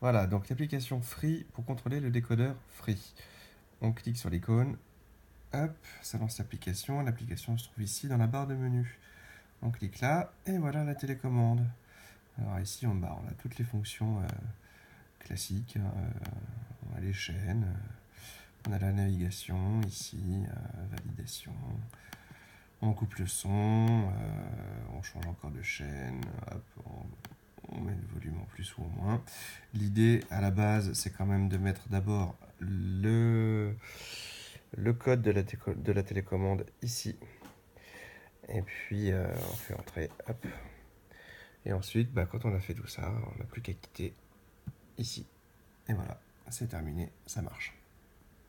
Voilà, donc l'application Free pour contrôler le décodeur Free. On clique sur l'icône, hop, ça lance l'application. L'application se trouve ici dans la barre de menu. On clique là, et voilà la télécommande. Alors ici en bas, on a toutes les fonctions euh, classiques. Hein, euh, on a les chaînes, euh, on a la navigation ici, validation. On coupe le son, on change encore de chaîne, hop, on ou en moins. L'idée à la base, c'est quand même de mettre d'abord le, le code de la, de la télécommande ici. Et puis euh, on fait entrer, hop. Et ensuite, bah, quand on a fait tout ça, on n'a plus qu'à quitter ici. Et voilà, c'est terminé, ça marche.